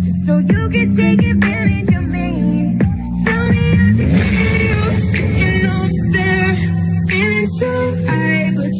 just so you can take advantage of me. Tell me I can you sitting up there, feeling so high, but